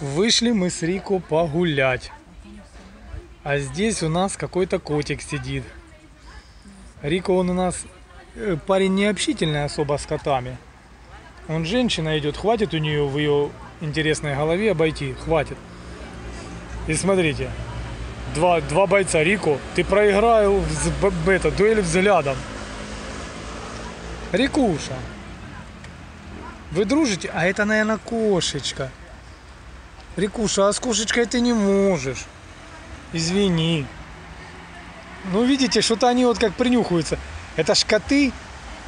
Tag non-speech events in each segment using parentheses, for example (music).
Вышли мы с Рико погулять. А здесь у нас какой-то котик сидит. Рико, он у нас э, парень не общительный особо с котами. Он женщина идет, хватит у нее в ее интересной голове обойти, хватит. И смотрите, два, два бойца, Рико, ты проиграл в- это, дуэль взглядом. Рикуша, вы дружите? А это, наверное, кошечка. Рикуша, а с кошечкой ты не можешь. Извини. Ну, видите, что-то они вот как принюхиваются. Это ж коты,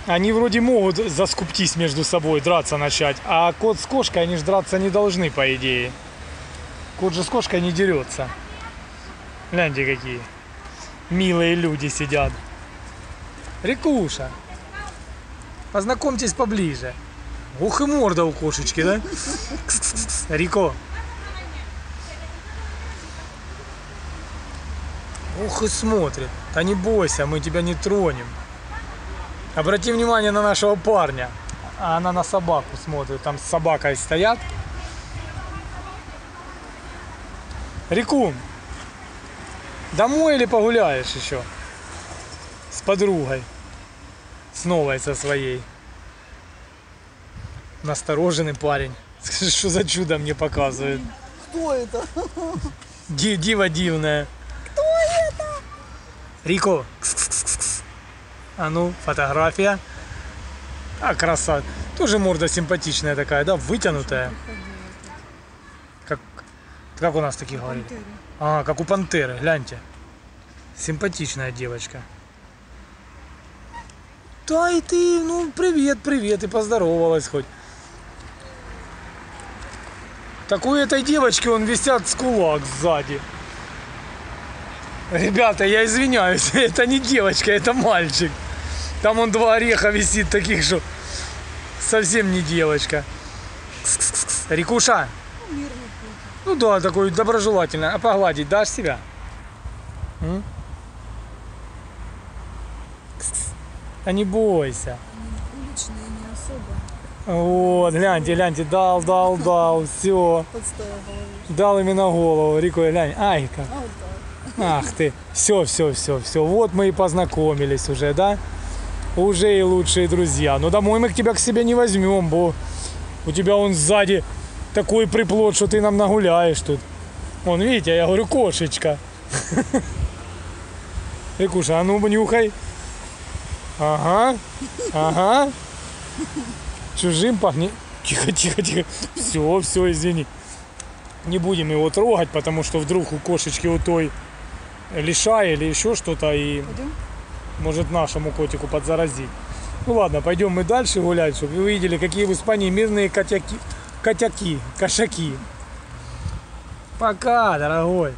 они вроде могут заскуптись между собой, драться начать. А кот с кошкой, они же драться не должны, по идее. Кот же с кошкой не дерется. Гляньте, какие милые люди сидят. Рикуша, познакомьтесь поближе. Ух и морда у кошечки, да? Рико. Ух и смотрит. Да не бойся, мы тебя не тронем. Обрати внимание на нашего парня. А она на собаку смотрит. Там с собакой стоят. Рикун, домой или погуляешь еще? С подругой. С новой со своей. Настороженный парень. (laughs) Что за чудо мне показывает. Кто это? (laughs) Ди- дива дивная. Рико. А ну, фотография. А, краса. Тоже морда симпатичная такая, да? Вытянутая. Как, как у нас такие говорили? А, как у пантеры, гляньте. Симпатичная девочка. Да и ты, ну, привет, привет, и поздоровалась хоть. Так у этой девочки он висят с кулак сзади. Ребята, я извиняюсь, (laughs) это не девочка, это мальчик. Там он два ореха висит таких, что совсем не девочка. Рикуша, ну да, такой доброжелательный. А погладить дашь себя? М? Да не бойся. уличные не особо. Вот, гляньте, гляньте, дал, дал, дал, все. Дал именно голову. Рико, глянь, айка. А вот так. Ах ты, все, все, все, все. Вот мы и познакомились уже, да? Уже и лучшие друзья. Но домой мы к тебя к себе не возьмем, бо у тебя он сзади такой приплод, что ты нам нагуляешь тут. Вон, видите, я говорю, кошечка. (laughs) Рикуша, а ну нюхай. Ага, ага. Чужим пахнет. Тихо, тихо, тихо. Все, все, извини. Не будем его трогать, потому что вдруг у кошечки у той лиша или еще что-то и Пойдем? может нашему котику подзаразить. Ну ладно, пойдем мы дальше гулять, чтобы вы видели, какие в Испании мирные котяки, котяки, кошаки. Пока, дорогой.